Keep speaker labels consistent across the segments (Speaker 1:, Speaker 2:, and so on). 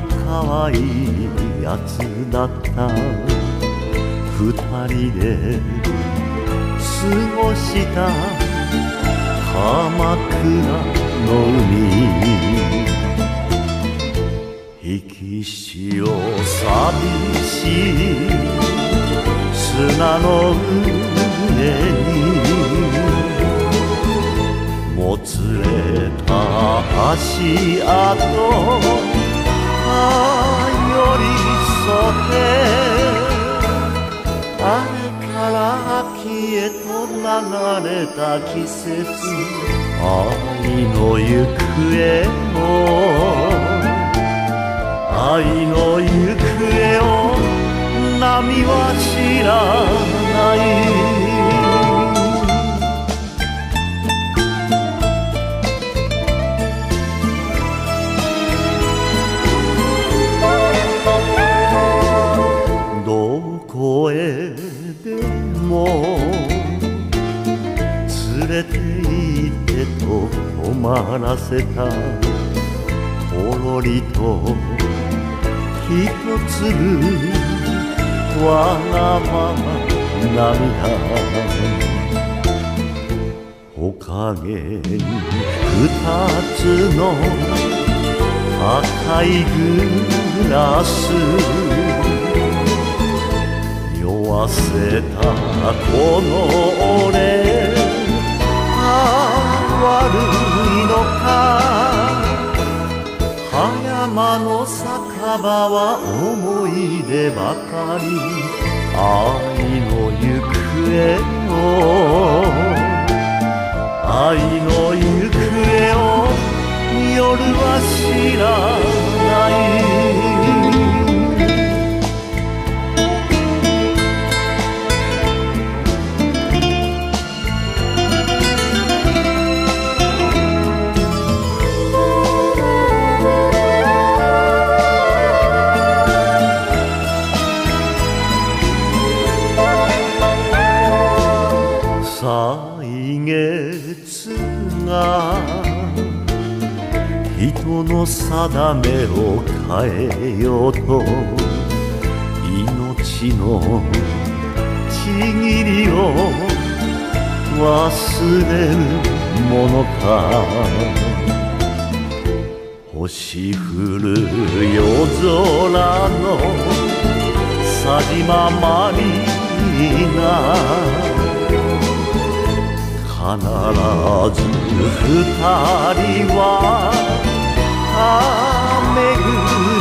Speaker 1: 可愛いやつだった。二人で過ごした鎌倉の海引き潮寂しい砂の上にもつれた足跡寄り添って。あるから秋へと流れた季節。愛の行方も愛の行方を波は知らなと困らせた。ほろりと一粒わがまま涙おかげに二つの赤いグラス。酔わせたこの俺。あ悪いのか。葉山の酒場は思い出ばかり。愛の行方を。愛の行方を。夜は知らない歳月が人の定めを変えようと命のちぎりを忘れるものか。星降る夜空のさじままりな。必ず二人は巡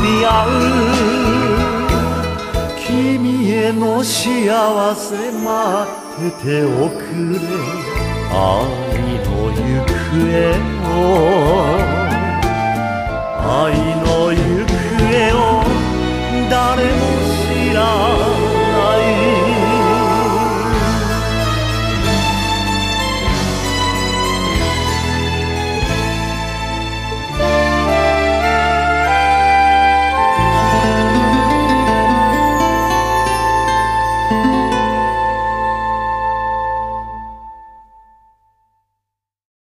Speaker 1: り合う君への幸せ待ってておくれ。愛の行方を。愛